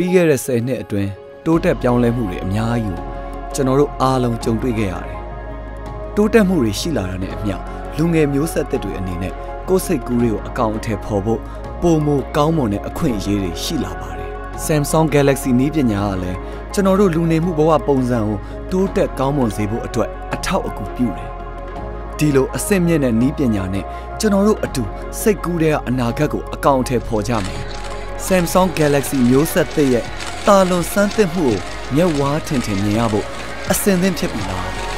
ပြီးခဲ့တဲ့10နှစ်အတွင်းတိုးတက်ပြောင်းလဲမှုတွေအများကြီးကိုကျွန်တော်တို့အားလုံးကြုံတွေ့ခဲ့ရတယ်။တိုးတက်မှုတွေရှိလာတာနဲ့အမျှလူငယ်မျိုးဆက်သစ်တွေအနေနဲ့ကိုယ်စိတ်ကူးတွေကိုအကောင့်အထည်ဖော်ဖို့ပုံမကောင်းမွန်တဲ့အခွင့်အရေးတွေရှိလာပါတယ်။ Samsung Galaxy နည်းပညာကလည်းကျွန်တော်တို့လူနေမှုဘဝပုံစံကိုတိုးတက်ကောင်းမွန်စေဖို့အတွက်အထောက်အကူပြုတယ်။ဒီလိုအဆင့်မြင့်တဲ့နည်းပညာနဲ့ကျွန်တော်တို့အတူစိတ်ကူးတဲ့အနာဂတ်ကိုအကောင့်အထည်ဖော်ကြမယ်။ Samsung Galaxy မျိုးဆက်သစ်ရဲ့တာလွန်စမ်းသစ်မှုကိုမျက်ဝါးထင်ထင်မြင်ရဖို့အစင်သင့်ဖြစ်ပြီလား